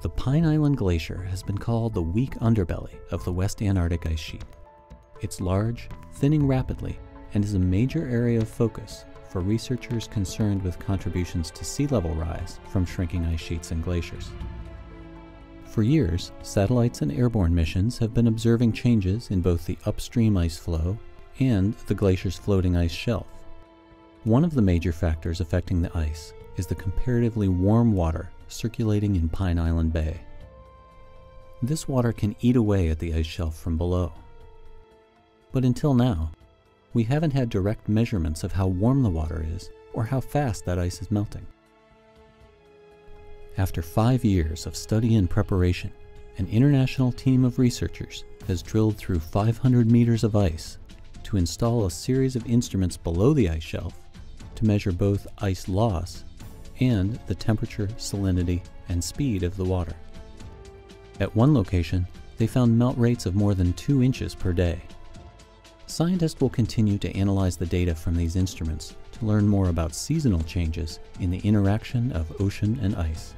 The Pine Island Glacier has been called the weak underbelly of the West Antarctic ice sheet. It's large, thinning rapidly, and is a major area of focus for researchers concerned with contributions to sea level rise from shrinking ice sheets and glaciers. For years, satellites and airborne missions have been observing changes in both the upstream ice flow and the glacier's floating ice shelf. One of the major factors affecting the ice is the comparatively warm water circulating in Pine Island Bay. This water can eat away at the ice shelf from below. But until now, we haven't had direct measurements of how warm the water is or how fast that ice is melting. After five years of study and preparation, an international team of researchers has drilled through 500 meters of ice to install a series of instruments below the ice shelf to measure both ice loss and the temperature, salinity, and speed of the water. At one location, they found melt rates of more than 2 inches per day. Scientists will continue to analyze the data from these instruments to learn more about seasonal changes in the interaction of ocean and ice.